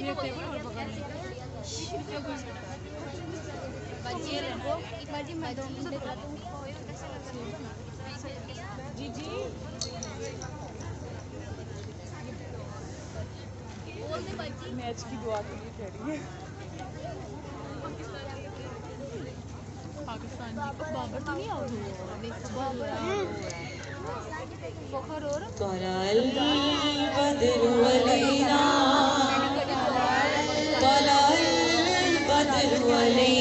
Match की दुआ के लिए खड़ी है पाकिस्तान बाबर तो नहीं आउट हो रहा है बखर और olhem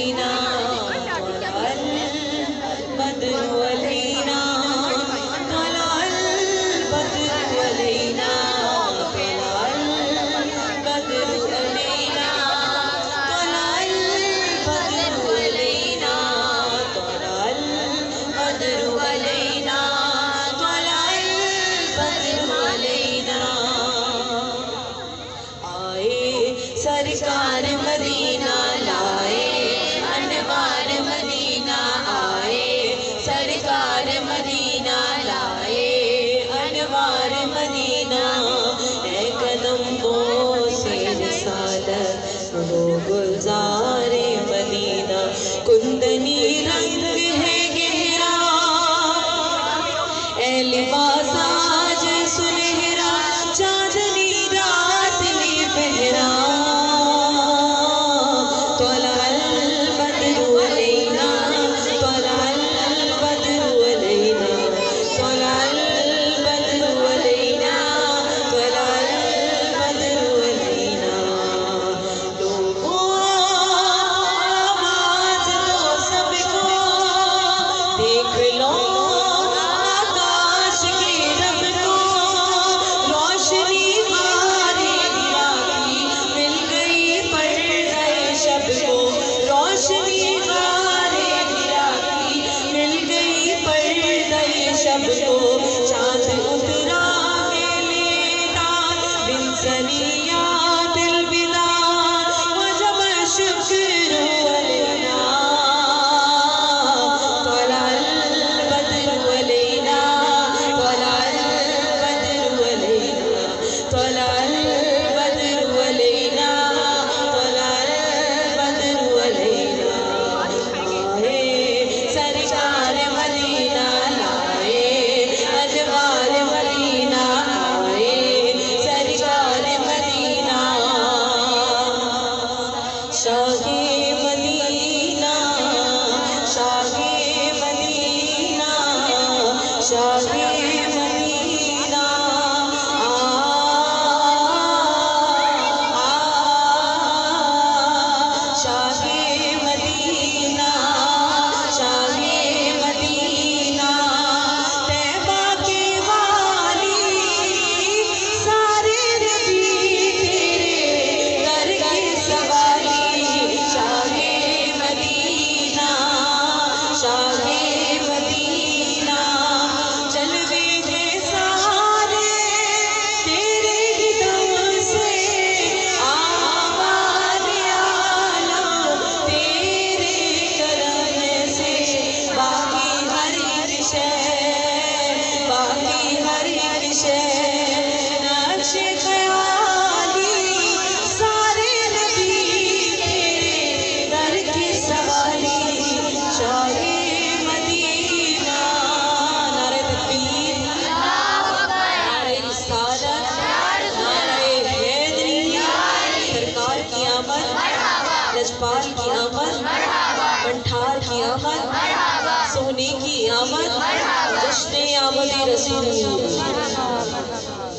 आमद रसूल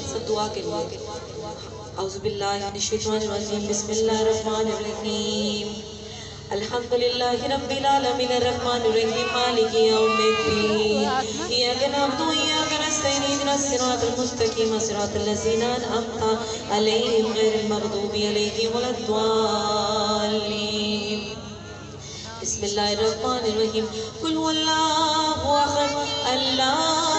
सब दुआ के लिए औज़ुबिल्लाहिमिनश्शैतानिर्रजीम बिस्मिल्लाहिर्रहमानिर्रहीम अल्हम्दुलिल्लाहि रब्बिल आलमीन अर्रहमानिर्रहीम मालिकि यौमिद्दीन इय्याका नअबुदु व इय्याका नस्तईन इहदिनस सिरातल मुस्तकीम सिरातल लज़ीना अनअमता अलैहिम गैरिल मग़दूबि अलैहिम वलद्दालीन बिस्मिल्लाहिर्रहमानिर्रहीम कुल हुवल्लाहु अहद अल्लाहु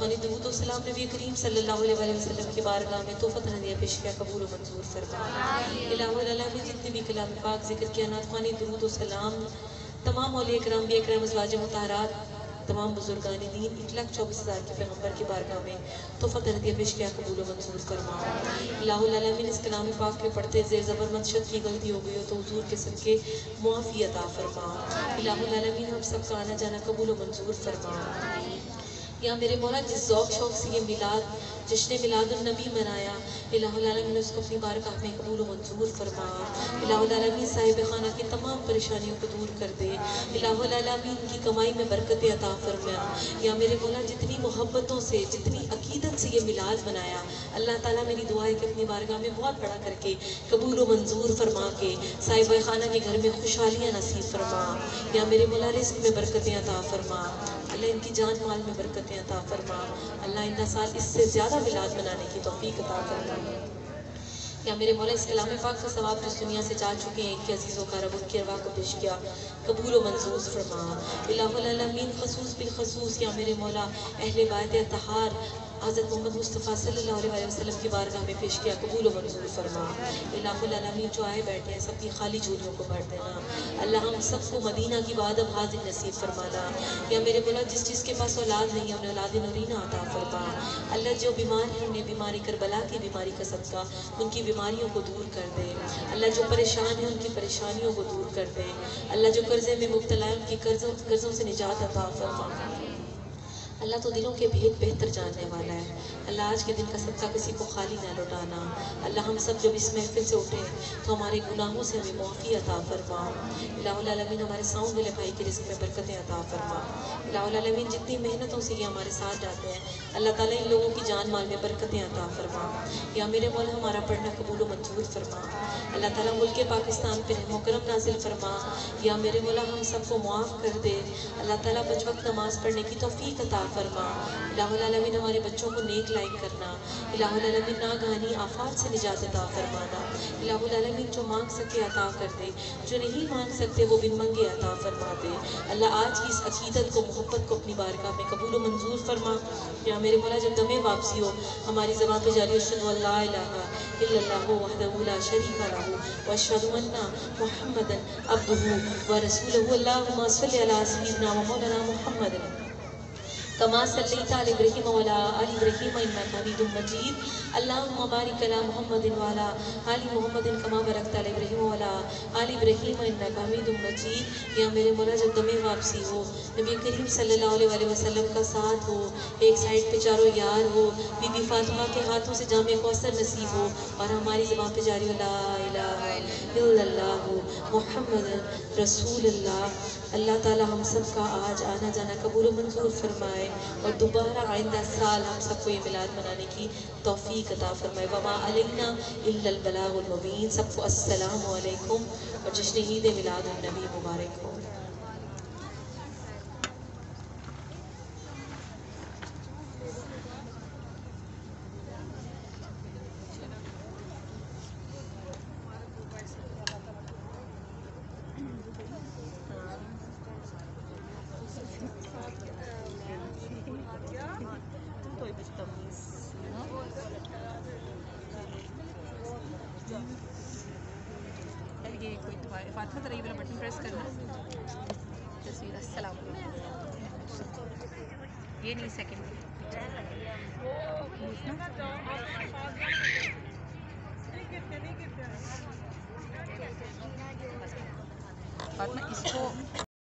किया नतखानी सलाम नबी करीम सल्लल्लाहु अलैहि वसल्लम की बारगाह में तोहफत हदिया पेश किया, कबूल मंजूर फरमा में जितने भी कलाम पाक ज़िक्र किया नतखानी दरूद और सलाम, तमाम मौलिया कराम भी अकरम अजवाज मुताहरात, तमाम बुजुर्गान दीन, एक लाख चौबीस हज़ार के पैगंबर की बारगाह में तोहफत हदिया पेश किया, कबूल मंजूर फरमा लामीन इस कलाम पाक के पढ़ते जेर ज़बर मदशत की गलती हो गई हो तो हजूर के सदके मुआफ़ी अता फरमा लामीन हम सबका आना जाना कबूल मंजूर फरमा या मेरे मौला जिस ज़ौक शौक से ये मिलाद जश्न मिलादुलनबी मनाया। इलामीन उसको अपनी बारगाह में कबूल मंजूर फरमा। इलामीन साहिब खाना की तमाम परेशानियों को दूर कर दे। इलामीन की कमाई में बरकत अता फरमा। या मेरे मौला, जितनी मोहब्बतों से, जितनी अकीदत से ये मिलाद मनाया। अल्लाह ताला मेरी दुआ है कि अपनी बारगाह में बहुत बड़ा करके कबूल मंजूर फरमा के साहिब खाना के घर में खुशहालियाँ नसीब फरमा। या मेरे मौला रिस्क में बरकतें अता फरमा। अल्लाह इनकी जान माल में बरकतें अता फरमा। अल्लाह इनका साल इससे ज़्यादा मिलाद मनाने की तोफ़ी अता फरमा। या मेरे मौला इस कलाम पाक का सवाब जिस दुनिया से जा चुके हैं कि अजीज़ों का रब उनकी अरवा को पेश किया, कबूल मंजूर फरमा। इलामीन खसूस बिलखसूस या मेरे मौला अहल बात तहार हज़रत मोहम्मद मुस्तफ़ा सल्लल्लाहु अलैहि वसल्लम की बारगाह में पेश किया, कबूल मंजूर फरमा। इलामीन जो आए बैठे हैं, सबकी खाली झूलियों को भर देना। अल्लाह हम सबको मदीना की बाद अब हाजिर नसीब फरमाना। या मेरे बोला जिस चीज़ के पास औलाद नहीं है, उन्हें औलाद नरीना आता फरमा। अल्लाह जो बीमार है, उन्हें बीमारी करबला की बीमारी का सदका, उनकी बीमारियों को दूर कर दें। अल्लाह जो परेशान है, उनकी परेशानियों को दूर कर दें। अल्लाह जो कर्जे में मुबतला है, उनकी कर्जों कर्जों से निजात अता फरमा। अल्लाह तो दिलों के भेद बेहतर जानने वाला है। अल्लाह आज के दिन का सबका किसी को खाली ना लौटाना। अल्लाह हम सब जब इस महफिल से उठे तो हमारे गुनाहों से हमें मुआफ़ी अता फरमा। लामीन हमारे साउंड वाले भाई के रिस्क में बरकतें अता फरमा। लामीन जितनी मेहनतों से ये हमारे साथ जाते हैं, अल्लाह ताला इन लोगों की जान माल में बरकतें अता फरमा। या मेरे मौला, हमारा पढ़ना कबूल मंजूर फरमा। अल्लाह ताला मुल्क पाकिस्तान पर मुकरम नाजिल फरमा, या मेरे मौला हम सबको मुआफ़ कर दे। अल्लाह ताला बच वक्त नमाज़ पढ़ने की तोफ़ी अता फरमा। इलामीन हमारे बच्चों को नेक लाइक करना। इलामीन ना गानी आफात से निजात अता फरमाना। इलामीन जो मांग सके अता कर दे, जो नहीं मांग सकते वो बिन मंगे अता फरमा दे। अल्लाह आज की इस अकीदत को, मोहब्बत को अपनी बारगाह में कबूल मंजूर फरमा। या मेरे मौला जब दमे वापसी हो, हमारी ज़बान पर जारी वहदला शरीक वशदन्ना मोहम्मद अब्दू व रसूल सलीना मौलाना मोहम्मद कमा सल्लैता अला इब्राहीम वअला आलि इब्राहीम इन्नका हमीदुम मजीद अल्लाहुम्मा बारिक अला मुहम्मदिन वअला आलि मुहम्मदिन कमा बरकता अला इब्राहीम वअला आलि इब्राहीम इन्नका हमीदुम मजीद या मेरे मौला जब दमे वापसी हो नबी करीम सल्लल्लाहु अलैहि वसल्लम का साथ हो एक साइड पे चारों यार हो बीबी फातिमा के हाथों से जामे कौसर नसीब हो और हमारी ज़बान पे जारी इलाहा इल्लल्लाह मुहम्मद रसूलुल्लाह अल्लाह ताला हम सब का आज आना जाना कबूल मंजूर फरमाए और दोबारा आइंदा साल हम सबको ये मिलाद मनाने की तोफ़ी अता फरमाए। वमा अलैना सबको अस्सलाम वालेकुम और जश्न ईद मिलाद नबी मुबारक हो ये फातिमा तरह वाला बटन प्रेस करना। तस्वीर असलम ये नहीं सेकंड फातिमा इसको